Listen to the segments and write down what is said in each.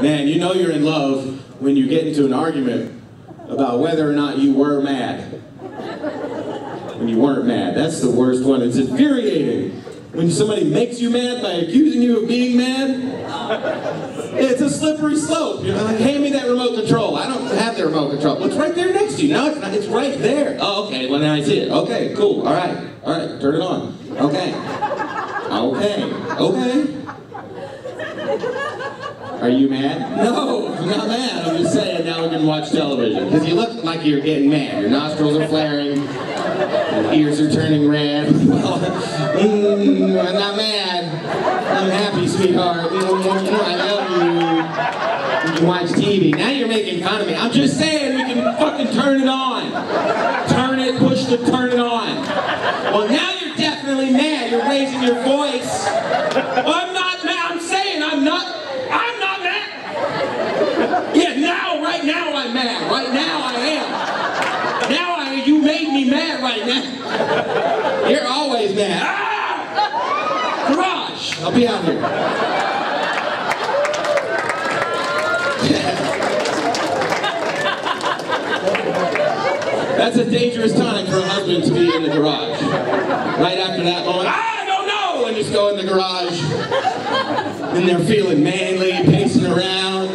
Man, you know you're in love when you get into an argument about whether or not you were mad. When you weren't mad. That's the worst one. It's infuriating. When somebody makes you mad by accusing you of being mad, it's a slippery slope. You're like, hand me that remote control. I don't have the remote control. It's right there next to you. No, it's not. It's right there. Oh, okay. Well, now I see it. Okay, cool. All right. All right. Turn it on. Okay. Okay. Okay. Are you mad? No, I'm not mad. I'm just saying now we can watch television. Because you look like you're getting mad. Your nostrils are flaring. Your ears are turning red. Well, mm, I'm not mad. I'm happy, sweetheart. I love you. You can watch TV. Now you're making fun of me. I'm just saying we can fucking turn it on. Turn it, push the turn it on. Well, now you're definitely mad. You're raising your voice. I'm not mad. I'm saying I'm not. I'm not mad. Yeah, now, right now I'm mad. Right now I am. Now I, you made me mad right now. You're always mad. Ah! Garage. I'll be out here. That's a dangerous time for a husband to be in the garage. Right after that moment, I don't know, and just go in the garage. And they're feeling manly, pacing around.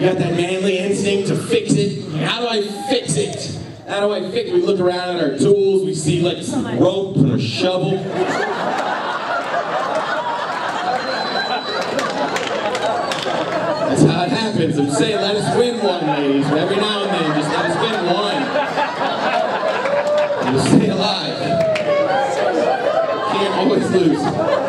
You got that manly instinct to fix it. How do I fix it? How do I fix it? We look around at our tools, we see like some rope and a shovel. That's how it happens. I'm saying let us win one, ladies. Every now and then, just let us win one. We'll stay alive. Can't always lose.